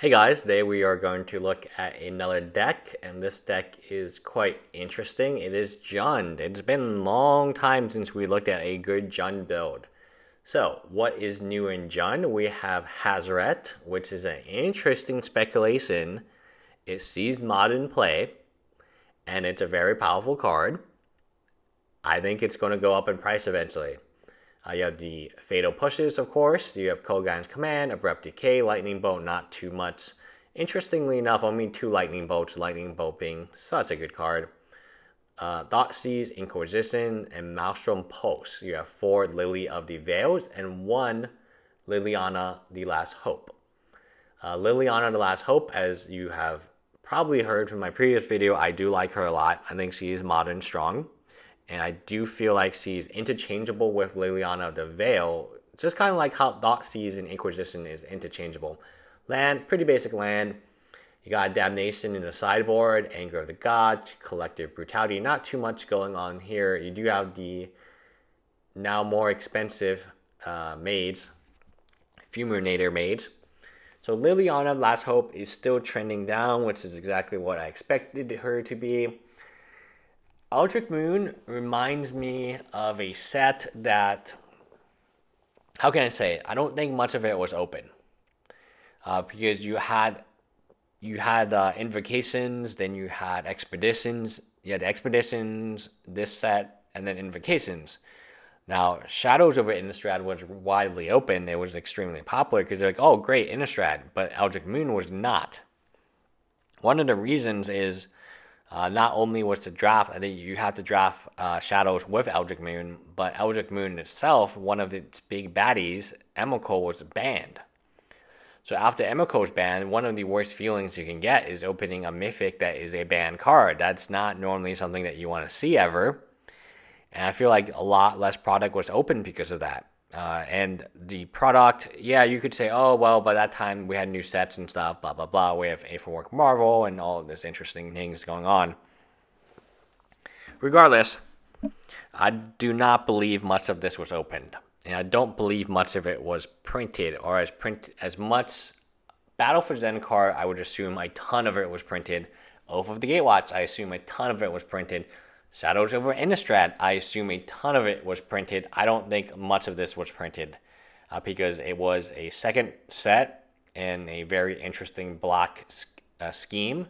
Hey guys, today we are going to look at another deck, and this deck is quite interesting. It is Jund. It's been a long time since we looked at a good Jund build. So, what is new in Jund? We have Hazoret, which is an interesting speculation. It sees modern play, and it's a very powerful card. I think it's going to go up in price eventually. Uh, you have the Fatal Pushes, of course. You have Kolaghan's Command, Abrupt Decay, Lightning Bolt, not too much. Interestingly enough, only two Lightning Bolts, Lightning Bolt being such a good card. Uh, Thoughtseize, Inquisition, and Maelstrom Pulse. You have four Lily of the Veils and one Liliana the Last Hope. Uh, Liliana the Last Hope, as you have probably heard from my previous video, I do like her a lot. I think she is modern strong and I do feel like she's interchangeable with Liliana of the Veil, just kind of like how Thoughtseize and Inquisition is interchangeable. Land, pretty basic land. You got Damnation in the sideboard, Anger of the Gods, Collective Brutality. Not too much going on here. You do have the now more expensive uh, maids, Fulminator Mages. So Liliana Last Hope is still trending down, which is exactly what I expected her to be. Eldritch Moon reminds me of a set that, how can I say it? I don't think much of it was open. Uh, because you had you had uh, invocations, then you had expeditions, you had expeditions, this set, and then invocations. Now, Shadows over Innistrad was widely open. It was extremely popular because they're like, oh, great, Innistrad. But Eldritch Moon was not. One of the reasons is uh, not only was the draft, I think you have to draft uh, Shadows with Eldritch Moon, but Eldritch Moon itself, one of its big baddies, Emrakul, was banned. So after is banned, one of the worst feelings you can get is opening a Mythic that is a banned card. That's not normally something that you want to see ever. And I feel like a lot less product was open because of that. Uh, and the product, yeah, you could say, oh, well, by that time we had new sets and stuff, blah, blah, blah. We have Aetherworks Marvel and all this interesting things going on. Regardless, I do not believe much of this was opened. And I don't believe much of it was printed or as print as much Battle for Zendikar, I would assume a ton of it was printed. Oath of the Gatewatch, I assume a ton of it was printed. Shadows over Innistrad, I assume a ton of it was printed. I don't think much of this was printed uh, because it was a second set and a very interesting block uh, scheme.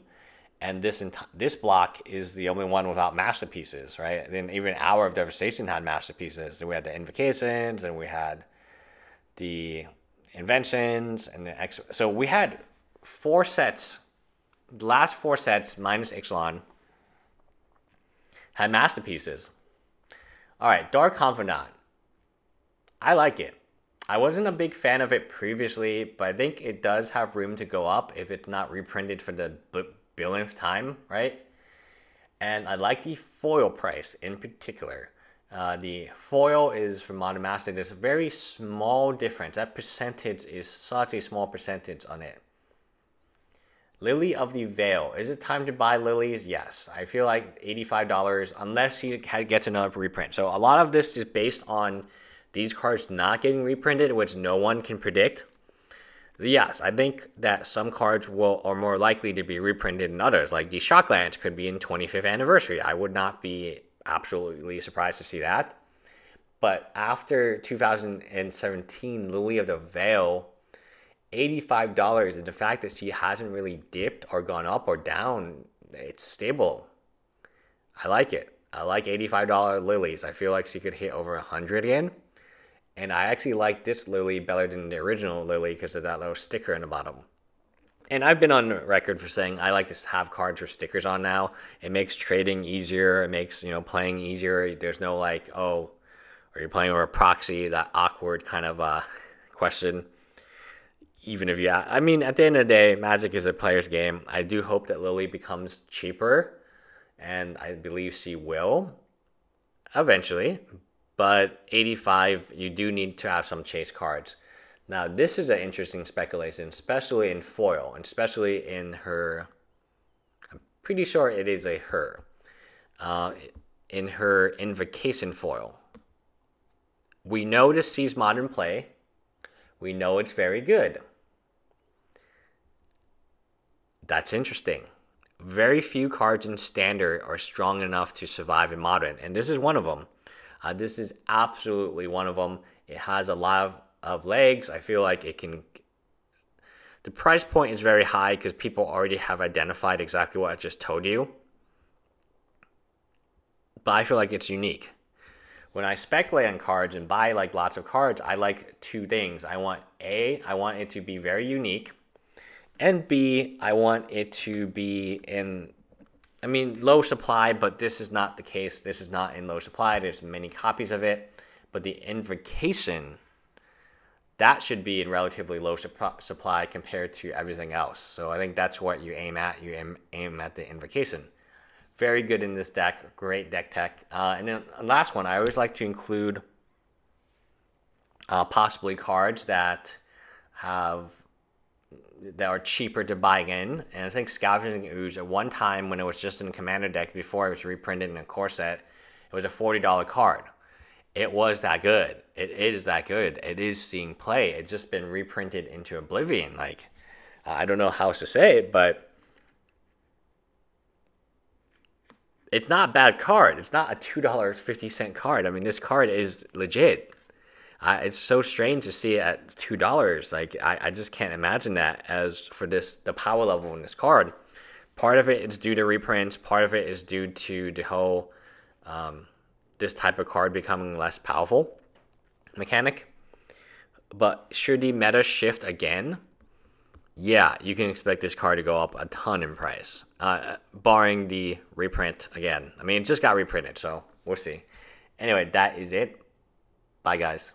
And this this block is the only one without masterpieces, right? Then even Hour of Devastation had masterpieces. Then we had the Invocations, and we had the Inventions, and the X. So we had four sets, last four sets minus Ixalan had masterpieces. All right, Dark Confidant. I like it. I wasn't a big fan of it previously, but I think it does have room to go up if it's not reprinted for the billionth time, right? And I like the foil price in particular. Uh, the foil is for Modern Master. There's a very small difference. That percentage is such a small percentage on it. Lily of the Veil. Is it time to buy lilies? Yes. I feel like $85 unless he gets another reprint. So a lot of this is based on these cards not getting reprinted, which no one can predict. Yes, I think that some cards will are more likely to be reprinted than others. Like the Shocklands could be in 25th anniversary. I would not be absolutely surprised to see that. But after 2017, Lily of the Veil $85 and the fact that she hasn't really dipped or gone up or down, it's stable. I like it. I like $85 lilies. I feel like she could hit over 100 again. And I actually like this lily better than the original lily because of that little sticker in the bottom. And I've been on record for saying I like to have cards with stickers on now. It makes trading easier. It makes, you know, playing easier. There's no like, oh, are you playing with a proxy? That awkward kind of uh, question even if you, I mean, at the end of the day, Magic is a player's game. I do hope that Lily becomes cheaper, and I believe she will eventually. But 85, you do need to have some chase cards. Now, this is an interesting speculation, especially in foil, and especially in her. I'm pretty sure it is a her. Uh, in her invocation foil. We know this sees modern play. We know it's very good. that's interesting. Very few cards in standard are strong enough to survive in modern, and this is one of them. Uh, this is absolutely one of them. It has a lot of, of legs. I feel like it can. The price point is very high because people already have identified exactly what I just told you. But I feel like it's unique. When I speculate on cards and buy like lots of cards, I like two things. I want A, I want it to be very unique. And B, I want it to be in I mean, low supply, but this is not the case. This is not in low supply. There's many copies of it, but the invocation that should be in relatively low supply compared to everything else. So I think that's what you aim at. You aim, aim at the invocation. Very good in this deck. Great deck tech. Uh, and then last one, I always like to include uh, possibly cards that have that are cheaper to buy in. And I think Scavenging Ooze at one time when it was just in Commander deck before it was reprinted in a core set, it was a $40 card. It was that good. It is that good. It is seeing play. It's just been reprinted into oblivion. Like, I don't know how else to say it, but it's not a bad card. It's not a $2.50 card. I mean, this card is legit. I, it's so strange to see it at two dollars. Like I, I just can't imagine that as for this the power level in this card. Part of it is due to reprints. Part of it is due to the whole um, this type of card becoming less powerful mechanic. But should the meta shift again, yeah, you can expect this card to go up a ton in price, uh, barring the reprint again. I mean, it just got reprinted, so we'll see. Anyway, that is it. Bye, guys.